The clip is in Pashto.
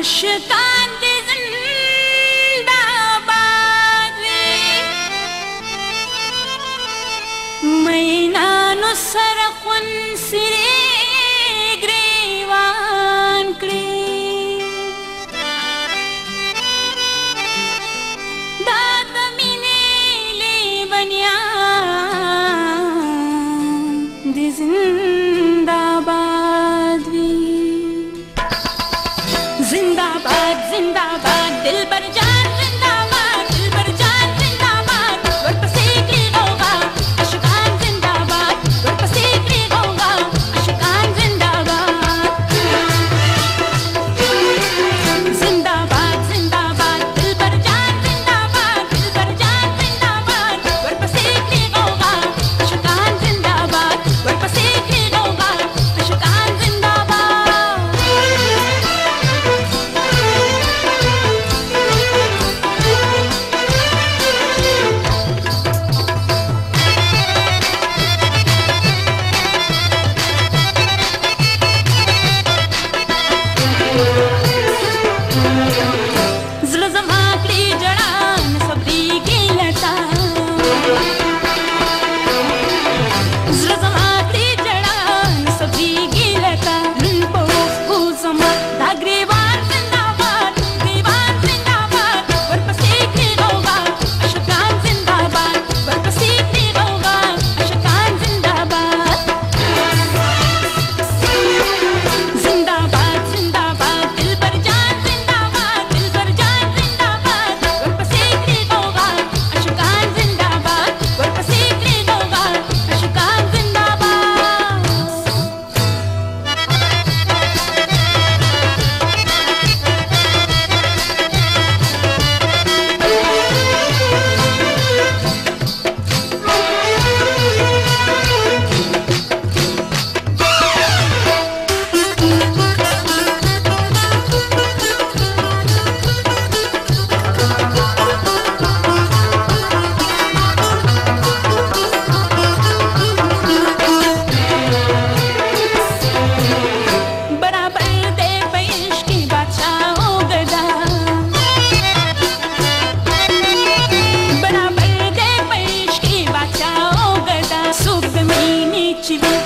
عاشقان دې زنده باد وي مینانو سره خون سرې she